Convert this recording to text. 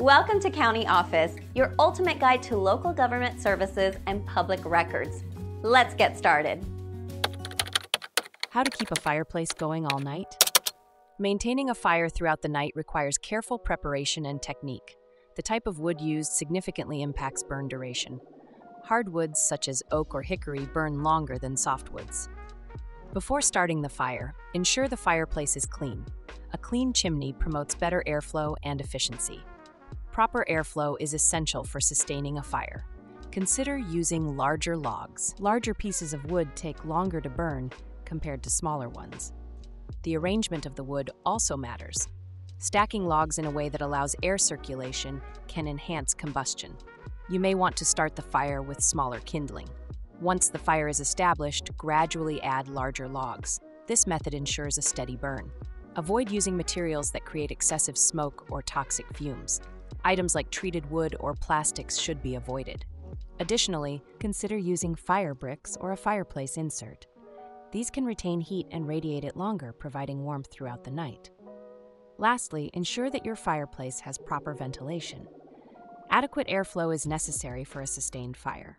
Welcome to County Office, your ultimate guide to local government services and public records. Let's get started. How to keep a fireplace going all night? Maintaining a fire throughout the night requires careful preparation and technique. The type of wood used significantly impacts burn duration. Hardwoods such as oak or hickory burn longer than softwoods. Before starting the fire, ensure the fireplace is clean. A clean chimney promotes better airflow and efficiency. Proper airflow is essential for sustaining a fire. Consider using larger logs. Larger pieces of wood take longer to burn compared to smaller ones. The arrangement of the wood also matters. Stacking logs in a way that allows air circulation can enhance combustion. You may want to start the fire with smaller kindling. Once the fire is established, gradually add larger logs. This method ensures a steady burn. Avoid using materials that create excessive smoke or toxic fumes. Items like treated wood or plastics should be avoided. Additionally, consider using fire bricks or a fireplace insert. These can retain heat and radiate it longer, providing warmth throughout the night. Lastly, ensure that your fireplace has proper ventilation. Adequate airflow is necessary for a sustained fire.